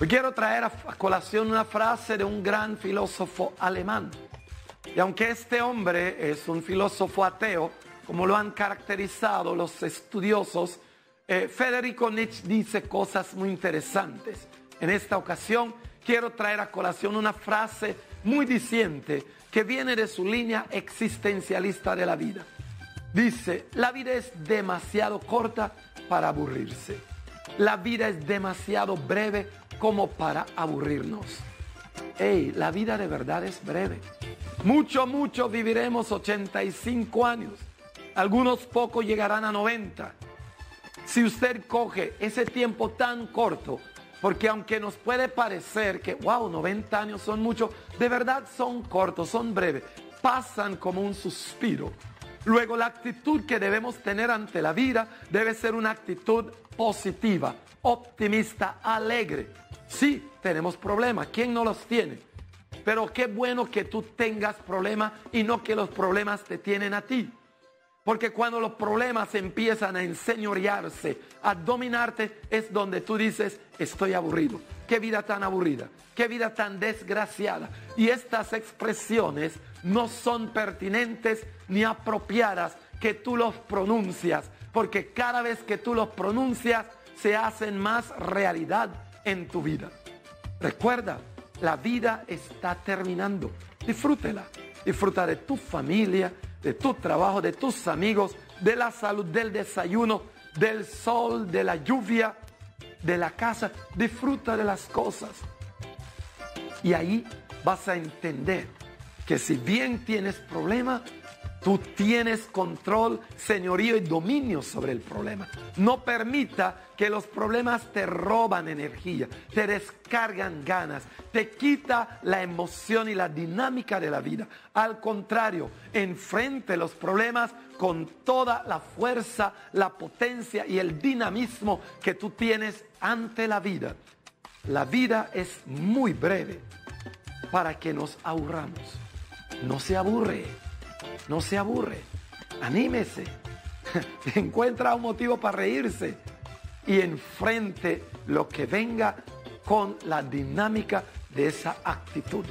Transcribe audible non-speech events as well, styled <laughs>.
Hoy quiero traer a colación una frase de un gran filósofo alemán. Y aunque este hombre es un filósofo ateo, como lo han caracterizado los estudiosos, eh, Federico Nietzsche dice cosas muy interesantes. En esta ocasión quiero traer a colación una frase muy diciente que viene de su línea existencialista de la vida. Dice, la vida es demasiado corta para aburrirse. La vida es demasiado breve como para aburrirnos. Hey, la vida de verdad es breve. Mucho, mucho viviremos 85 años. Algunos pocos llegarán a 90. Si usted coge ese tiempo tan corto, porque aunque nos puede parecer que, wow, 90 años son muchos, de verdad son cortos, son breves, pasan como un suspiro. Luego la actitud que debemos tener ante la vida debe ser una actitud positiva, optimista, alegre. Sí, tenemos problemas. ¿Quién no los tiene? Pero qué bueno que tú tengas problemas y no que los problemas te tienen a ti. Porque cuando los problemas empiezan a enseñorearse, a dominarte, es donde tú dices, estoy aburrido. Qué vida tan aburrida, qué vida tan desgraciada. Y estas expresiones no son pertinentes ni apropiadas que tú los pronuncias, porque cada vez que tú los pronuncias se hacen más realidad en tu vida. Recuerda, la vida está terminando. Disfrútela. Disfruta de tu familia, de tu trabajo, de tus amigos, de la salud, del desayuno, del sol, de la lluvia, de la casa. Disfruta de las cosas. Y ahí vas a entender que si bien tienes problemas, Tú tienes control, señorío y dominio sobre el problema. No permita que los problemas te roban energía, te descargan ganas, te quita la emoción y la dinámica de la vida. Al contrario, enfrente los problemas con toda la fuerza, la potencia y el dinamismo que tú tienes ante la vida. La vida es muy breve para que nos aburramos. No se aburre no se aburre, anímese, <laughs> encuentra un motivo para reírse y enfrente lo que venga con la dinámica de esa actitud.